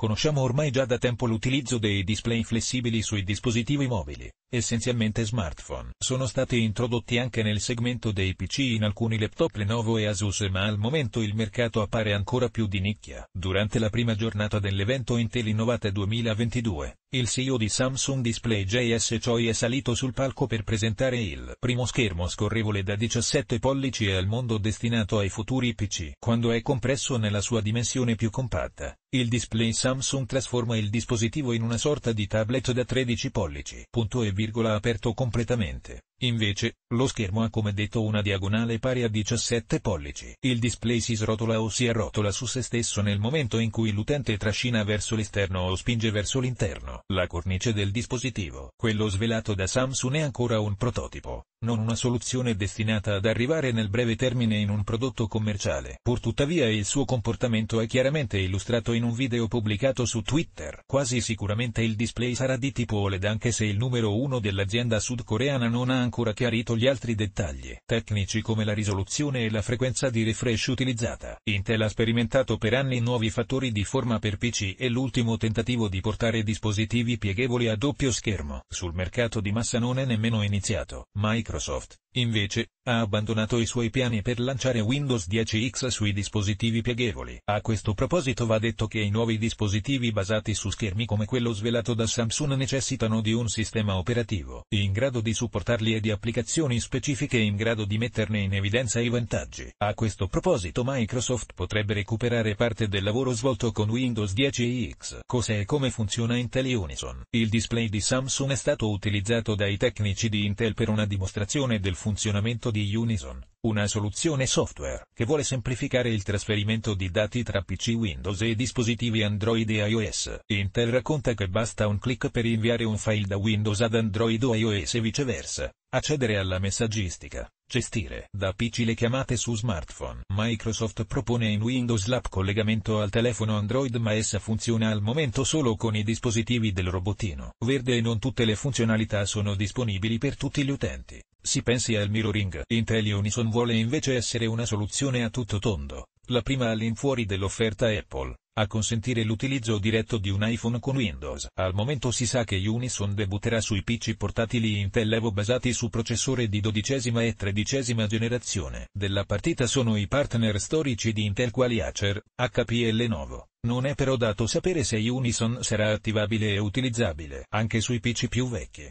Conosciamo ormai già da tempo l'utilizzo dei display flessibili sui dispositivi mobili, essenzialmente smartphone. Sono stati introdotti anche nel segmento dei PC in alcuni laptop Lenovo e Asus ma al momento il mercato appare ancora più di nicchia. Durante la prima giornata dell'evento Intel Innovate 2022, il CEO di Samsung Display JS Choi è salito sul palco per presentare il primo schermo scorrevole da 17 pollici al mondo destinato ai futuri PC. Quando è compresso nella sua dimensione più compatta, il display Samsung trasforma il dispositivo in una sorta di tablet da 13 pollici. Punto e virgola aperto completamente. Invece, lo schermo ha come detto una diagonale pari a 17 pollici. Il display si srotola o si arrotola su se stesso nel momento in cui l'utente trascina verso l'esterno o spinge verso l'interno. La cornice del dispositivo, quello svelato da Samsung è ancora un prototipo, non una soluzione destinata ad arrivare nel breve termine in un prodotto commerciale. Purtuttavia il suo comportamento è chiaramente illustrato in un video pubblicato su Twitter. Quasi sicuramente il display sarà di tipo OLED anche se il numero uno dell'azienda sudcoreana non ha ancora chiarito gli altri dettagli tecnici come la risoluzione e la frequenza di refresh utilizzata. Intel ha sperimentato per anni nuovi fattori di forma per PC e l'ultimo tentativo di portare dispositivi pieghevoli a doppio schermo sul mercato di massa non è nemmeno iniziato. Microsoft invece, ha abbandonato i suoi piani per lanciare Windows 10X sui dispositivi pieghevoli. A questo proposito va detto che i nuovi dispositivi basati su schermi come quello svelato da Samsung necessitano di un sistema operativo in grado di supportarli e di applicazioni specifiche in grado di metterne in evidenza i vantaggi. A questo proposito Microsoft potrebbe recuperare parte del lavoro svolto con Windows 10X. Cos'è e come funziona Intel Unison? Il display di Samsung è stato utilizzato dai tecnici di Intel per una dimostrazione dimostrazione del funzionamento di Unison, una soluzione software che vuole semplificare il trasferimento di dati tra PC Windows e dispositivi Android e iOS. Intel racconta che basta un clic per inviare un file da Windows ad Android o iOS e viceversa, accedere alla messaggistica, gestire da PC le chiamate su smartphone. Microsoft propone in Windows l'app collegamento al telefono Android ma essa funziona al momento solo con i dispositivi del robottino verde e non tutte le funzionalità sono disponibili per tutti gli utenti. Si pensi al mirroring. Intel Unison vuole invece essere una soluzione a tutto tondo, la prima all'infuori dell'offerta Apple, a consentire l'utilizzo diretto di un iPhone con Windows. Al momento si sa che Unison debutterà sui PC portatili Intel Evo basati su processore di dodicesima e tredicesima generazione. Della partita sono i partner storici di Intel quali Acer, HP e Lenovo. Non è però dato sapere se Unison sarà attivabile e utilizzabile anche sui PC più vecchi.